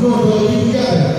numa política aberta.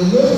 O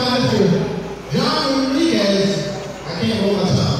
reminds John Rodriguez. I can't hold my tongue.